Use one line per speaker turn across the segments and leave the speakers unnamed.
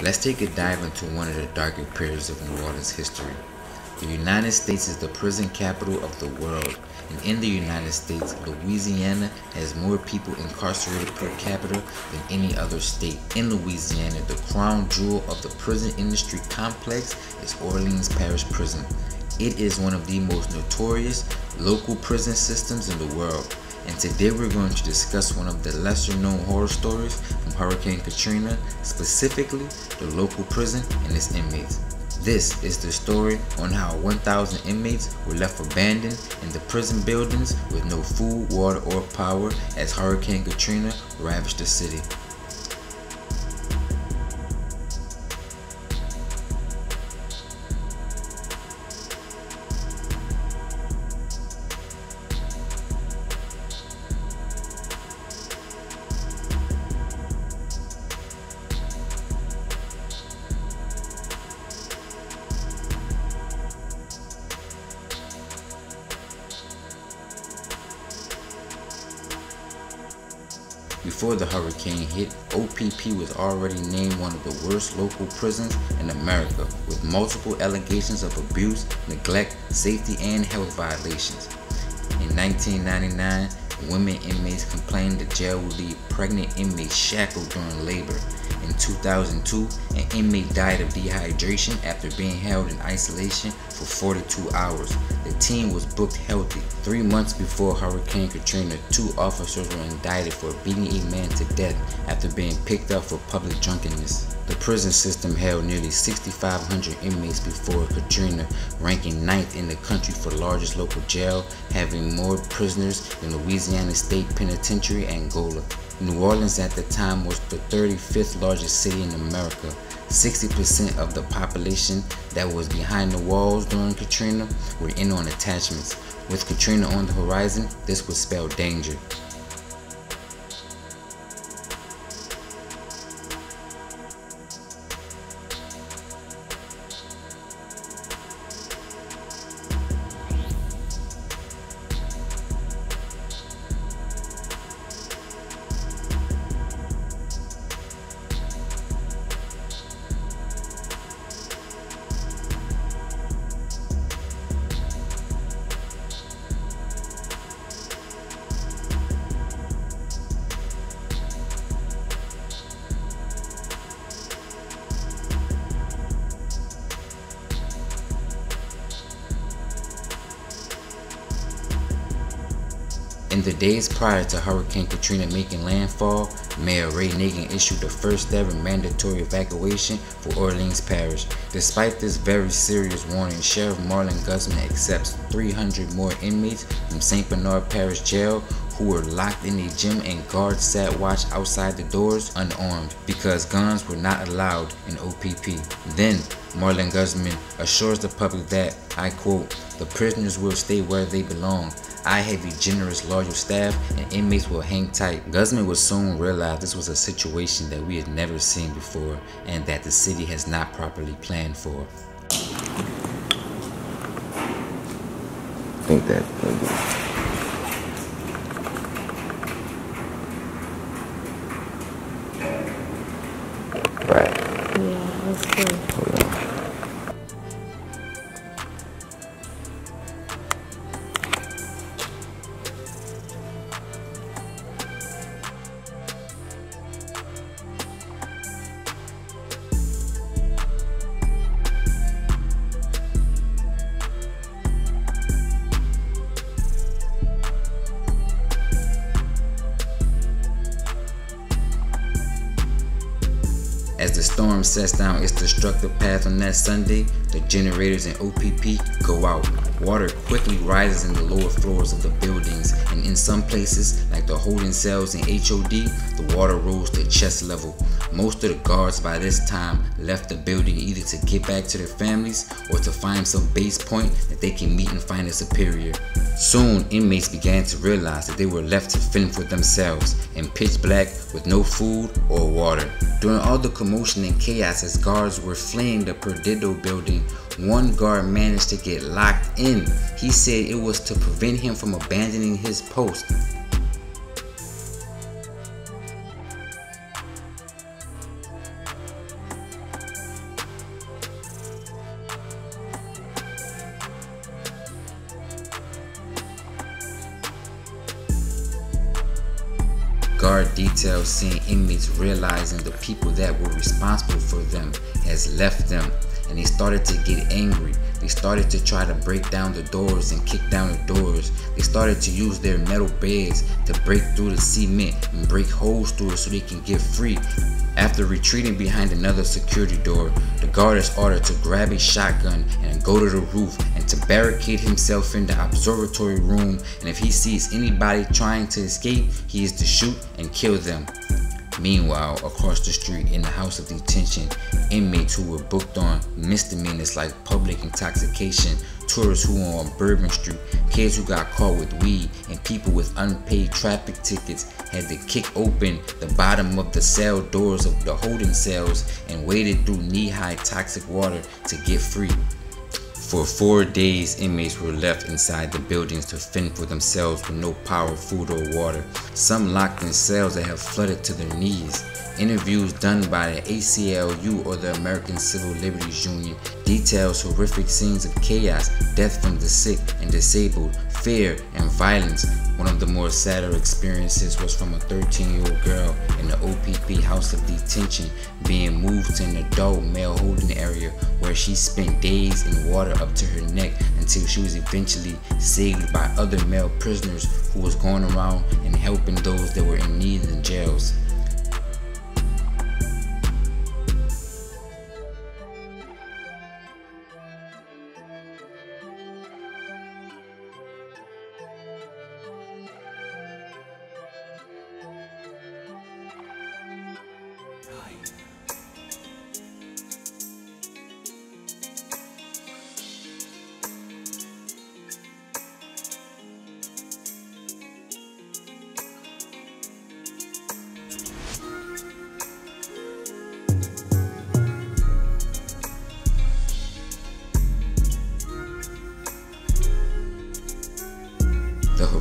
Let's take a dive into one of the darker periods of New Orleans history. The United States is the prison capital of the world, and in the United States, Louisiana has more people incarcerated per capita than any other state. In Louisiana, the crown jewel of the prison industry complex is Orleans Parish Prison. It is one of the most notorious local prison systems in the world. And today we're going to discuss one of the lesser known horror stories from Hurricane Katrina, specifically the local prison and its inmates. This is the story on how 1,000 inmates were left abandoned in the prison buildings with no food, water, or power as Hurricane Katrina ravaged the city. Before the hurricane hit, OPP was already named one of the worst local prisons in America with multiple allegations of abuse, neglect, safety, and health violations. In 1999, women inmates complained the jail would leave pregnant inmates shackled during labor. In 2002, an inmate died of dehydration after being held in isolation for 42 hours. The team was booked healthy. Three months before Hurricane Katrina, two officers were indicted for beating a man to death after being picked up for public drunkenness. The prison system held nearly 6,500 inmates before Katrina, ranking ninth in the country for largest local jail, having more prisoners than Louisiana State Penitentiary Angola. New Orleans at the time was the 35th largest city in America. 60% of the population that was behind the walls during Katrina were in on attachments. With Katrina on the horizon, this would spell danger. In the days prior to Hurricane Katrina making landfall, Mayor Ray Nagin issued the first ever mandatory evacuation for Orleans Parish. Despite this very serious warning, Sheriff Marlin Gusman accepts 300 more inmates from St. Bernard Parish Jail who were locked in a gym and guards sat watch outside the doors unarmed because guns were not allowed in OPP. Then Marlin Gusman assures the public that, I quote, the prisoners will stay where they belong. I have a generous, loyal staff, and inmates will hang tight. Gusman would soon realize this was a situation that we had never seen before and that the city has not properly planned for. I
think that.
As the storm sets down its destructive path on that Sunday, the generators and OPP go out. Water quickly rises in the lower floors of the buildings, and in some places, like the holding cells in HOD, the water rose to chest level. Most of the guards by this time left the building either to get back to their families or to find some base point that they can meet and find a superior. Soon, inmates began to realize that they were left to fend for themselves in pitch black with no food or water. During all the commotion and chaos as guards were fleeing the Perdido building, one guard managed to get locked in. He said it was to prevent him from abandoning his post. Guard detail seeing inmates realizing the people that were responsible for them has left them and they started to get angry. They started to try to break down the doors and kick down the doors. They started to use their metal beds to break through the cement and break holes through it so they can get free. After retreating behind another security door, the guard is ordered to grab a shotgun and go to the roof to barricade himself in the observatory room and if he sees anybody trying to escape, he is to shoot and kill them. Meanwhile, across the street in the house of detention, inmates who were booked on misdemeanors like public intoxication, tourists who were on Bourbon Street, kids who got caught with weed, and people with unpaid traffic tickets had to kick open the bottom of the cell doors of the holding cells and waded through knee-high toxic water to get free. For four days, inmates were left inside the buildings to fend for themselves with no power, food, or water. Some locked in cells that have flooded to their knees. Interviews done by the ACLU or the American Civil Liberties Union details horrific scenes of chaos, death from the sick and disabled, fear, and violence. One of the more sadder experiences was from a 13-year-old girl in the OPP House of Detention being moved to an adult male holding area where she spent days in water up to her neck until she was eventually saved by other male prisoners who was going around and helping those that were in need in jails.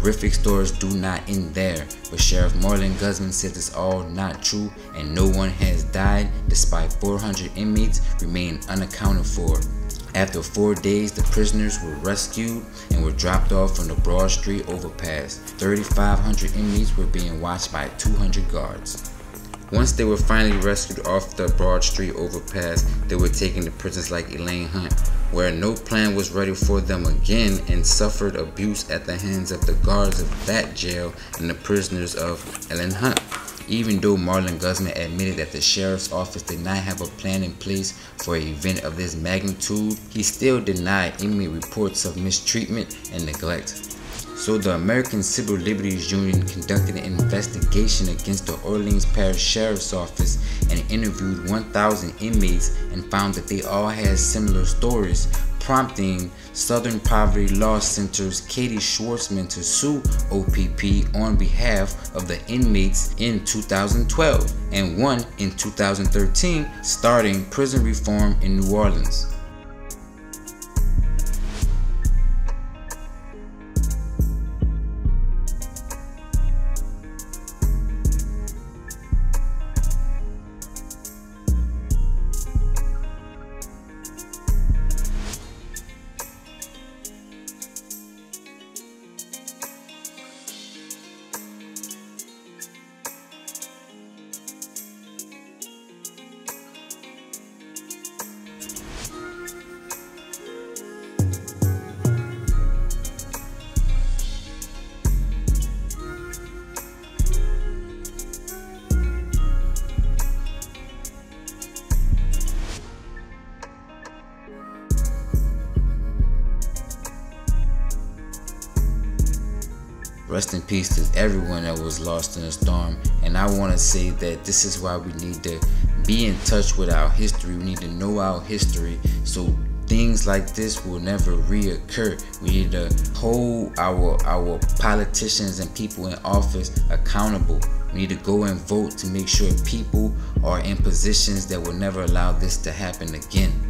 Horrific stories do not end there, but Sheriff Marlin Gusman said it's all not true and no one has died despite 400 inmates remain unaccounted for. After four days, the prisoners were rescued and were dropped off from the Broad Street overpass. 3,500 inmates were being watched by 200 guards. Once they were finally rescued off the Broad Street overpass, they were taken to prisons like Elayn Hunt, where no plan was ready for them again and suffered abuse at the hands of the guards of that jail and the prisoners of Elayn Hunt. Even though Marlin Gusman admitted that the sheriff's office did not have a plan in place for an event of this magnitude, he still denied any reports of mistreatment and neglect. So the American Civil Liberties Union conducted an investigation against the Orleans Parish Sheriff's Office and interviewed 1,000 inmates and found that they all had similar stories, prompting Southern Poverty Law Center's Katie Schwartzmann to sue OPP on behalf of the inmates in 2012 and one in 2013, starting prison reform in New Orleans. Rest in peace to everyone that was lost in the storm. And I want to say that this is why we need to be in touch with our history. We need to know our history so things like this will never reoccur. We need to hold our our politicians and people in office accountable. We need to go and vote to make sure people are in positions that will never allow this to happen again.